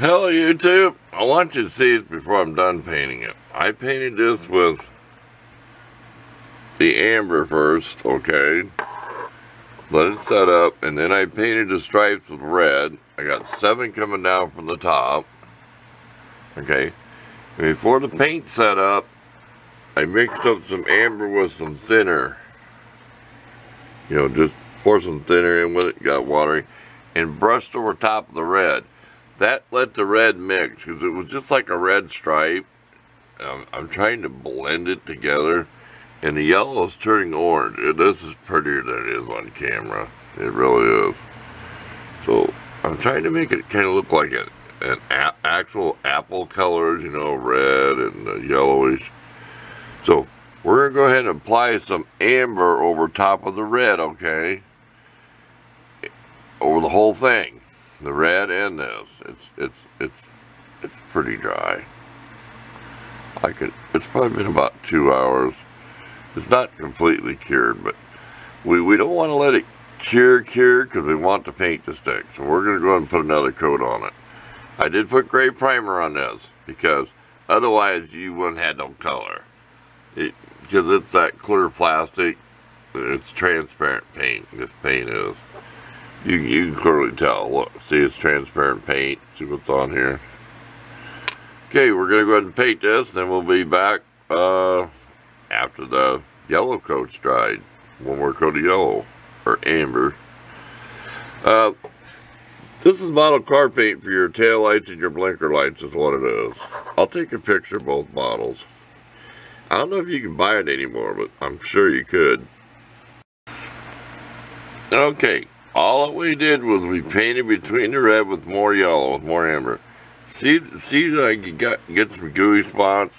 Hello YouTube. I want you to see it before I'm done painting it. I painted this with the amber first, okay? Let it set up, and then I painted the stripes with red. I got seven coming down from the top. Okay? Before the paint set up, I mixed up some amber with some thinner. You know, just pour some thinner in with it, got watery, and brushed over top of the red. That let the red mix, because it was just like a red stripe. Um, I'm trying to blend it together, and the yellow is turning orange. This is prettier than it is on camera. It really is. So, I'm trying to make it kind of look like an actual apple colors, you know, red and uh, yellowish. So we're going to go ahead and apply some amber over top of the red, okay? Over the whole thing. The red and this. It's, it's, it's, it's pretty dry. I can, it's probably been about two hours. It's not completely cured, but we, we don't want to let it cure, cure, because we want the paint to stick. So we're going to go ahead and put another coat on it. I did put gray primer on this, because otherwise you wouldn't have no color it because it's that clear plastic it's transparent paint this paint is you, you can clearly tell look see it's transparent paint see what's on here. Okay we're gonna go ahead and paint this then we'll be back uh, after the yellow coat's dried. One more coat of yellow or amber. Uh, this is model car paint for your tail lights and your blinker lights is what it is. I'll take a picture of both models. I don't know if you can buy it anymore, but I'm sure you could. Okay, all that we did was we painted between the red with more yellow, with more amber. See, see like you got get some gooey spots?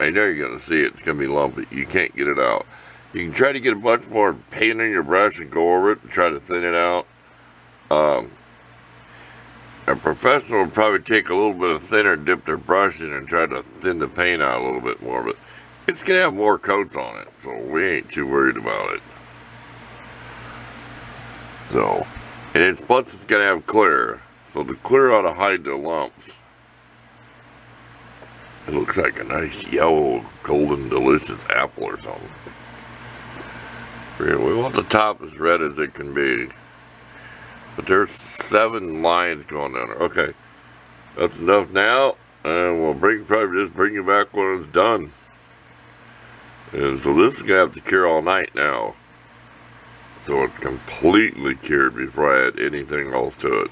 I know you're going to see it. It's going to be lumpy. You can't get it out. You can try to get a bunch more paint on your brush and go over it and try to thin it out. Um, a professional would probably take a little bit of thinner, dip their brush in and try to thin the paint out a little bit more, but it's going to have more coats on it, so we ain't too worried about it. So, and it's plus it's going to have clear, so the clear ought to hide the lumps. It looks like a nice yellow, golden, delicious apple or something. We want the top as red as it can be. But there's seven lines going down there. Okay. That's enough now. And we'll bring probably just bring you back when it's done. And so this is going to have to cure all night now. So it's completely cured before I add anything else to it.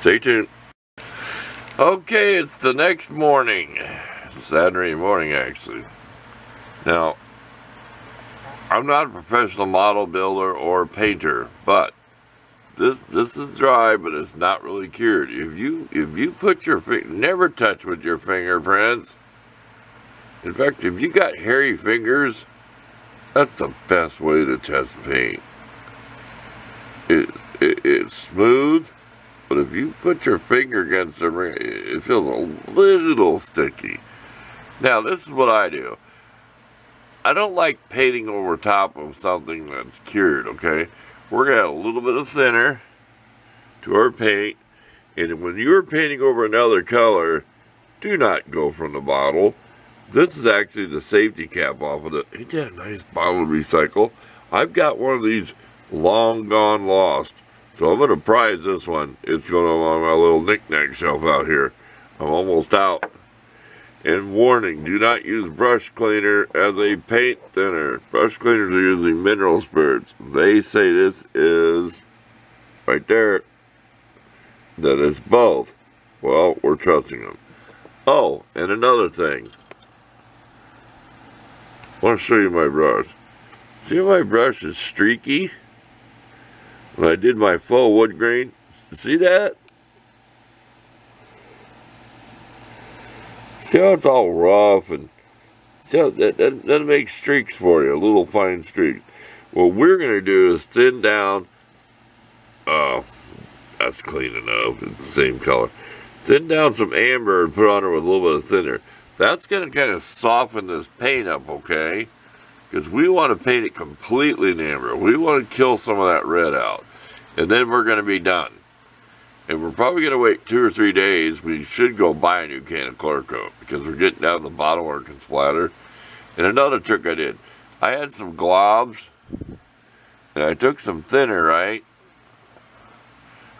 Stay tuned. Okay, it's the next morning. Saturday morning, actually. Now, I'm not a professional model builder or painter, but this this is dry, but it's not really cured. If you if you put your finger, never touch with your finger, friends. In fact, if you got hairy fingers, that's the best way to test paint. It, it it's smooth, but if you put your finger against the ring, it feels a little sticky. Now, this is what I do. I don't like painting over top of something that's cured, okay? we're going to add a little bit of thinner to our paint. And when you're painting over another color, do not go from the bottle. This is actually the safety cap off of it. Ain't that a nice bottle recycle? I've got one of these long gone lost. So I'm going to prize this one. It's going on my little knickknack shelf out here. I'm almost out. And warning, do not use brush cleaner as a paint thinner. Brush cleaners are using mineral spirits. They say this is, right there, that it's both. Well, we're trusting them. Oh, and another thing. I want to show you my brush. See my brush is streaky? When I did my faux wood grain, see that? See how it's all rough and see how that, that, that makes streaks for you, a little fine streaks. What we're going to do is thin down, uh, that's clean enough, it's the same color. Thin down some amber and put on it with a little bit of thinner. That's going to kind of soften this paint up, okay? Because we want to paint it completely in amber. We want to kill some of that red out. And then we're going to be done. and we're probably going to wait two or three days. We should go buy a new can of clear coat because we're getting down to the bottom where splatter. And another trick I did, I had some globs, and I took some thinner, right?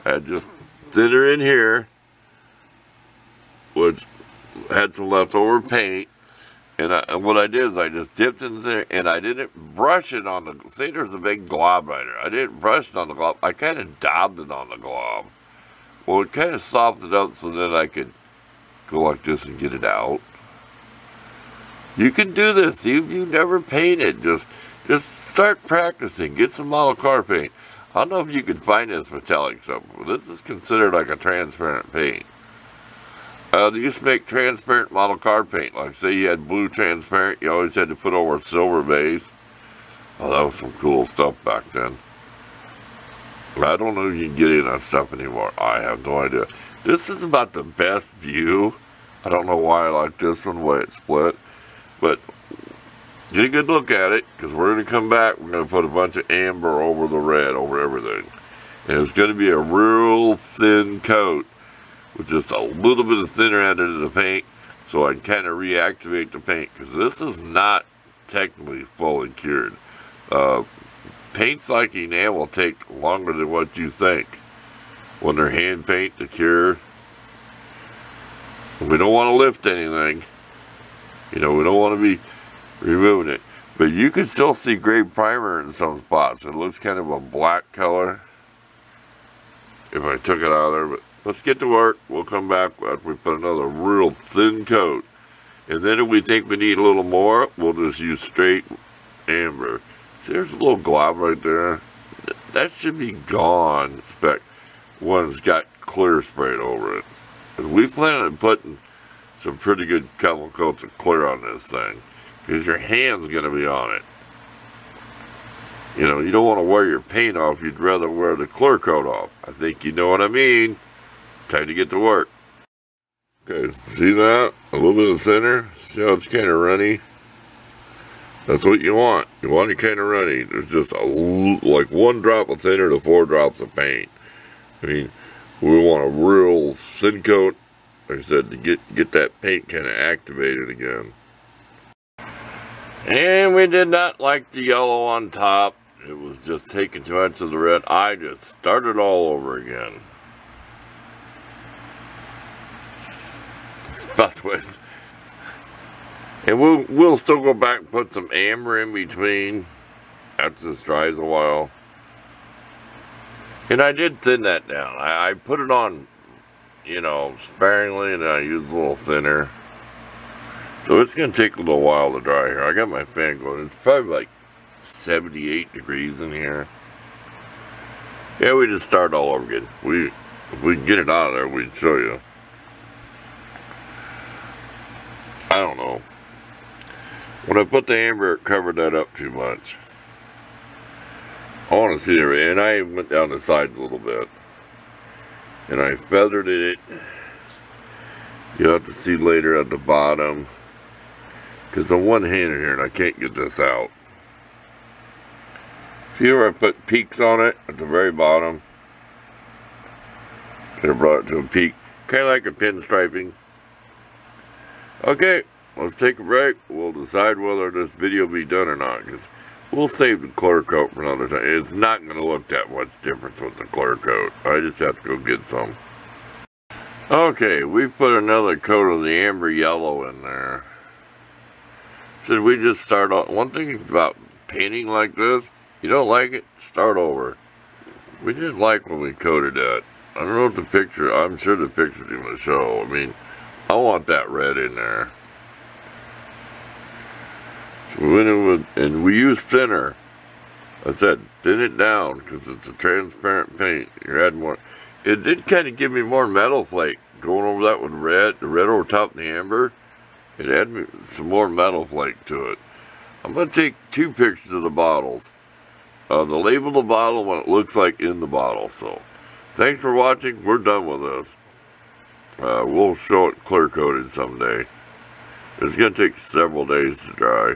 I had just thinner in here, had some leftover paint. And, I, and what I did is I just dipped in there, and I didn't brush it on the, see there's a big glob right there. I didn't brush it on the glob. I kind of dabbed it on the glob. Well, it kind of softened up so that I could go like this and get it out. You can do this even if you've never painted. Just, just start practicing. Get some model car paint. I don't know if you can find this metallic stuff, but this is considered like a transparent paint. Uh, they used to make transparent model car paint. Like say you had blue transparent, you always had to put over a silver base. Oh, that was some cool stuff back then. I don't know if you can get any of that stuff anymore. I have no idea. This is about the best view. I don't know why I like this one, the way it's split. But get a good look at it, because we're going to come back. We're going to put a bunch of amber over the red, over everything. And it's going to be a real thin coat with just a little bit of thinner of the paint so I can kind of reactivate the paint because this is not technically fully cured. Uh, paints like enamel take longer than what you think when they're hand paint to cure. We don't want to lift anything. You know, we don't want to be removing it. But you can still see gray primer in some spots. It looks kind of a black color if I took it out of there. But let's get to work. We'll come back after we put another real thin coat. And then if we think we need a little more, we'll just use straight amber. There's a little glob right there. That should be gone. Spec one's got clear sprayed over it. We plan on putting some pretty good chemical coats of clear on this thing. Because your hand's going to be on it. You know, you don't want to wear your paint off. You'd rather wear the clear coat off. I think you know what I mean. Time to get to work. Okay, see that? A little bit of thinner. See how it's kind of runny? That's what you want. You want it kind of runny. There's just a like one drop of thinner to four drops of paint. I mean, we want a real thin coat, like I said, to get, get that paint kind of activated again. And we did not like the yellow on top. It was just taking too much of the red. I just started all over again. About the way and we'll, we'll still go back and put some amber in between after this dries a while. And I did thin that down. I, I put it on, you know, sparingly and I used a little thinner. So it's going to take a little while to dry here. I got my fan going. It's probably like 78 degrees in here. Yeah, we just start all over again. We, if we get it out of there, we'd show you. I don't know. When I put the amber, it covered that up too much. I want to see it, and I went down the sides a little bit. And I feathered it. You'll have to see later at the bottom. Because I'm one-handed here, and I can't get this out. See where I put peaks on it at the very bottom? Kind of brought it to a peak. Kind of like a pinstriping. Okay, let's take a break. We'll decide whether this video be done or not. Because we'll save the clear coat for another time. It's not going to look that much difference with the clear coat. I just have to go get some. Okay, we put another coat of the amber yellow in there. Should we just start off? One thing about painting like this, you don't like it, start over. We didn't like when we coated that. I don't know if the picture, I'm sure the picture's going to show. I mean, I want that red in there. So and we use thinner. I said, thin it down because it's a transparent paint. You're adding more. It did kind of give me more metal flake going over that with red, the red over top and the amber. It added some more metal flake to it. I'm going to take two pictures of the bottles. Uh, the label of the bottle what it looks like in the bottle. So, thanks for watching. We're done with this. Uh, we'll show it clear coated someday. It's going to take several days to dry.